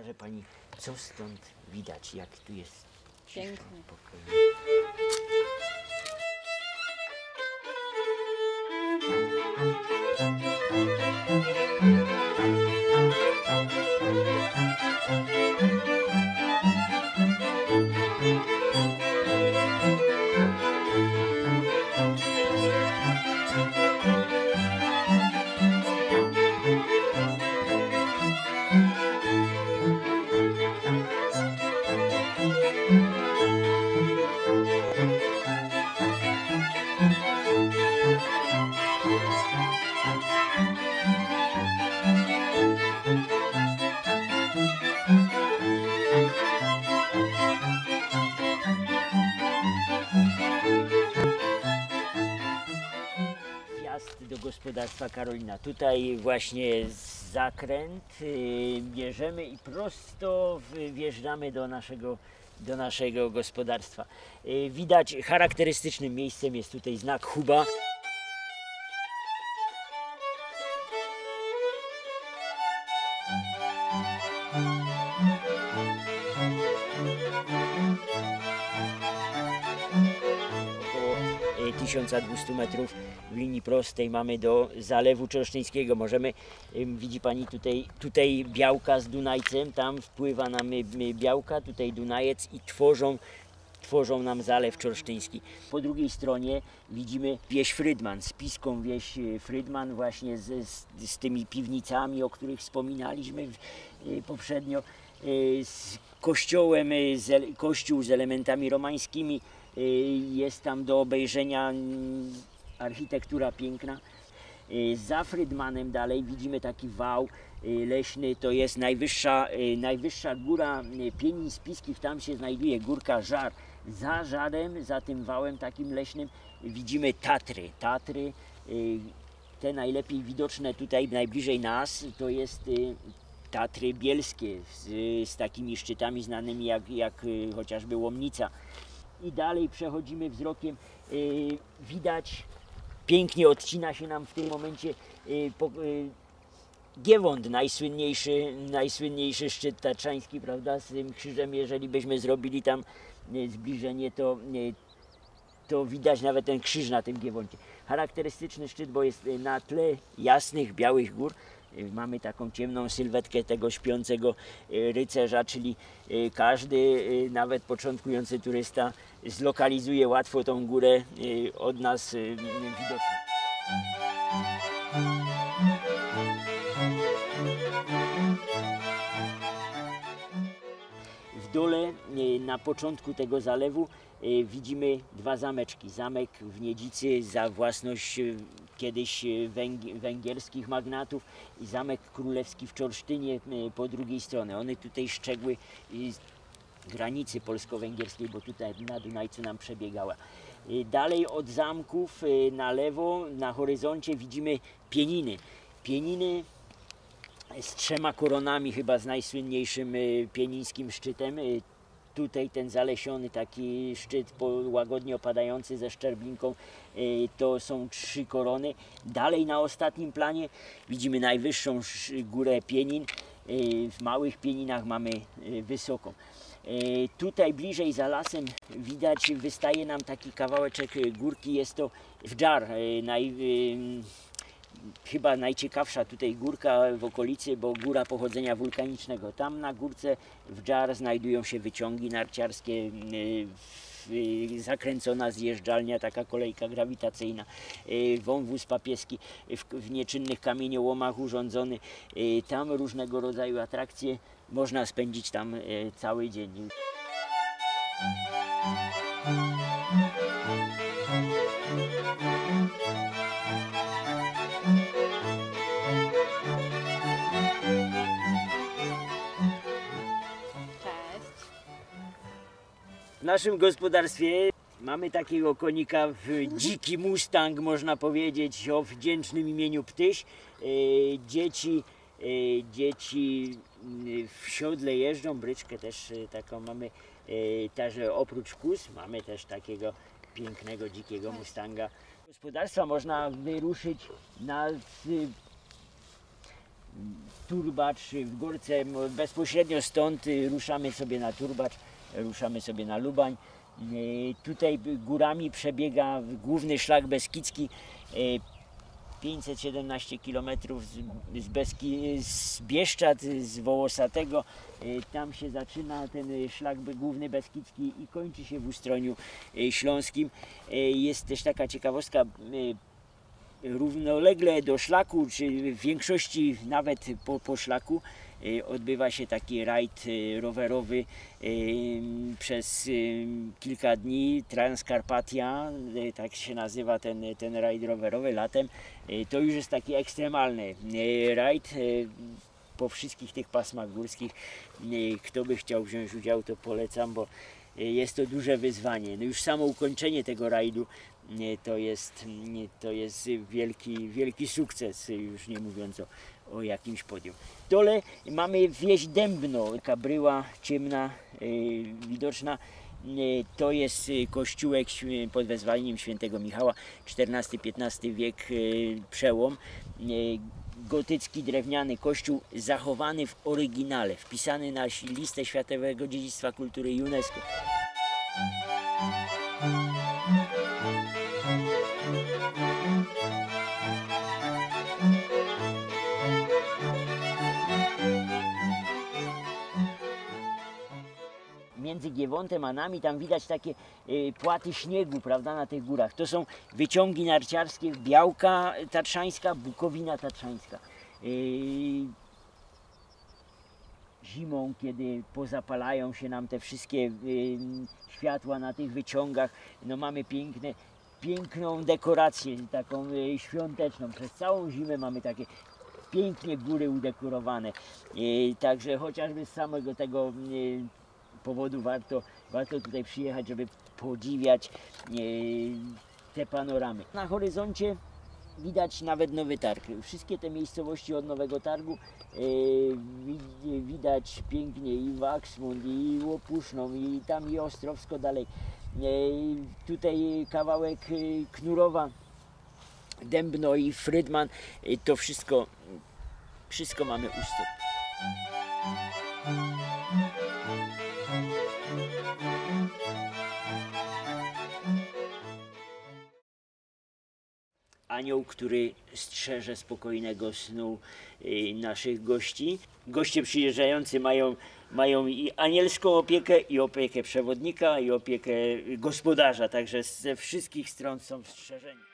Pokaże Pani, co stąd widać, jak tu jest cicho, Pięknie. spokojnie. Wjazd do gospodarstwa Karolina. Tutaj właśnie zakręt y, bierzemy i prosto wjeżdżamy do naszego, do naszego gospodarstwa. Y, Widać charakterystycznym miejscem jest tutaj znak Huba. około 1200 metrów w linii prostej mamy do Zalewu Czersztyńskiego. Możemy, em, widzi Pani tutaj, tutaj białka z Dunajcem, tam wpływa nam białka, tutaj Dunajec i tworzą tworzą nam Zalew Czorsztyński. Po drugiej stronie widzimy wieś Frydman, spiską wieś y, Frydman właśnie z, z, z tymi piwnicami, o których wspominaliśmy y, poprzednio, y, z kościołem, z, kościół z elementami romańskimi, jest tam do obejrzenia architektura piękna. Y, Za Frydmanem dalej widzimy taki wał y, leśny, to jest najwyższa, y, najwyższa góra y, Pieni Spiskich, tam się znajduje górka Żar. Za Żarem, za tym wałem takim leśnym widzimy Tatry. Tatry, y, te najlepiej widoczne tutaj najbliżej nas, to jest y, Tatry Bielskie z, z takimi szczytami znanymi jak, jak y, chociażby Łomnica. I dalej przechodzimy wzrokiem, y, widać pięknie odcina się nam w tym momencie po, y, Giewont, najsłynniejszy, najsłynniejszy szczyt tatrzański, prawda, z tym krzyżem, jeżeli byśmy zrobili tam zbliżenie, to, to widać nawet ten krzyż na tym Giewoncie. Charakterystyczny szczyt, bo jest na tle jasnych, białych gór. Mamy taką ciemną sylwetkę tego śpiącego rycerza, czyli każdy, nawet początkujący turysta, zlokalizuje łatwo tą górę y, od nas y, widoczną. W dole e, na początku tego zalewu widzimy dwa zameczki. Zamek w Niedzicy za własność kiedyś węg- węgierskich magnatów i zamek królewski w Czorsztynie po drugiej stronie. One tutaj szczegły granicy polsko-węgierskiej, bo tutaj na Dunajcu nam przebiegała. Y, Dalej od zamków y, na lewo, na horyzoncie widzimy pieniny. Pieniny z trzema koronami, chyba z najsłynniejszym y, pienińskim szczytem. Tutaj ten zalesiony taki szczyt łagodnie opadający ze szczerbinką, y, to są trzy korony. Dalej na ostatnim planie widzimy najwyższą sz- górę Pienin. W małych Pieninach mamy wysoką. Y, Tutaj bliżej za lasem widać, wystaje nam taki kawałeczek górki, jest to Wdżar, y, naj, y, chyba najciekawsza tutaj górka w okolicy, bo góra pochodzenia wulkanicznego. Tam na górce w Dżar znajdują się wyciągi narciarskie, zakręcona zjeżdżalnia, taka kolejka grawitacyjna, y, wąwóz papieski w, nieczynnych kamieniołomach urządzony. Y, Tam różnego rodzaju atrakcje, można spędzić tam y, cały dzień. Naszym gospodarstwie mamy takiego konika w dziki Mustang, można powiedzieć, o wdzięcznym imieniu Ptyś. E, Dzieci, e, dzieci mm, w siodle jeżdżą, bryczkę też e, taką mamy, także oprócz kus mamy też takiego pięknego, dzikiego Mustanga. Gospodarstwa można wyruszyć na Turbacz w górce, bezpośrednio stąd y, ruszamy sobie na Turbacz, ruszamy sobie na Lubań. Y, Tutaj górami przebiega główny szlak Beskidzki, y, 517 km z, Beski, z Bieszczad, z Wołosatego. Y, Tam się zaczyna ten szlak główny Beskidzki i kończy się w Ustroniu Śląskim. Jest też taka ciekawostka, równolegle do szlaku, czy w większości nawet po, po szlaku, y, odbywa się taki rajd y, rowerowy y, przez kilka dni. Transkarpatia, tak się nazywa ten, ten rajd rowerowy latem. To już jest taki ekstremalny rajd po wszystkich tych pasmach górskich. Kto by chciał wziąć udział, to polecam, bo jest to duże wyzwanie. No już samo ukończenie tego rajdu to jest, to jest wielki, wielki sukces, już nie mówiąc o, o jakimś podium. W dole mamy wieś Dębno, taka bryła ciemna, y, widoczna. Y, To jest y, kościółek pod wezwaniem świętego Michała, XIV-XV wiek przełom. Gotycki drewniany kościół zachowany w oryginale, wpisany na listę Światowego Dziedzictwa Kultury UNESCO. Między Giewontem a nami tam widać takie y, płaty śniegu, prawda, na tych górach. To są wyciągi narciarskie Białka Tatrzańska, Bukowina Tatrzańska. Y, zimą, kiedy pozapalają się nam te wszystkie y, światła na tych wyciągach, no mamy piękne, piękną dekorację, taką świąteczną. Przez całą zimę mamy takie pięknie góry udekorowane. Także chociażby z samego tego powodu warto, warto tutaj przyjechać, żeby podziwiać e, te panoramy. Na horyzoncie widać nawet Nowy Targ. Wszystkie te miejscowości od Nowego Targu e, wi- widać pięknie i Waksmund, i Łopuszną, i tam i Ostrowsko dalej. E, tutaj kawałek Knurowa, Dębno i Frydman, to wszystko, wszystko mamy u stóp. Anioł, który strzeże spokojnego snu y, naszych gości. Goście przyjeżdżający mają, mają i anielską opiekę, i opiekę przewodnika, i opiekę gospodarza, także ze wszystkich stron są strzeżeni.